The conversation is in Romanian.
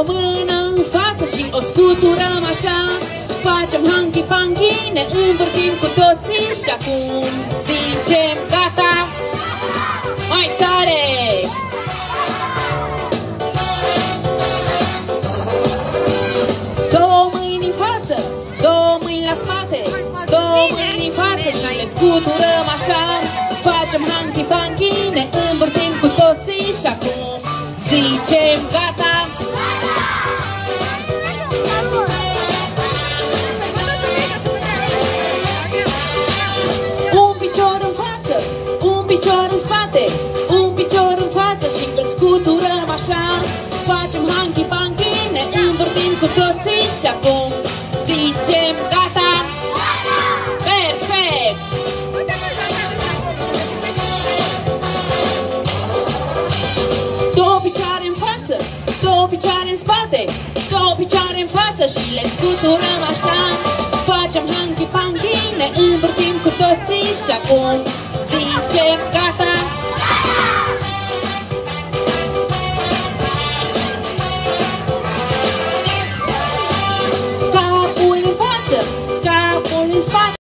o mână în față și o scuturăm așa. Facem hanky-panky, ne învârtim cu toții Și acum zicem gata! Mai tare! Două mâini în față, două mâini la spate Două mâini în față și ne scuturăm așa. Zicem gata! Un picior în față, un picior în spate Un picior în față și îl scuturăm așa. Facem hanky panky, ne învârtim cu toții și acum zicem gata două picioare în spate Două picioare în față și le scuturăm așa. Facem hanky panky, ne învârtim cu toții și acum zicem gata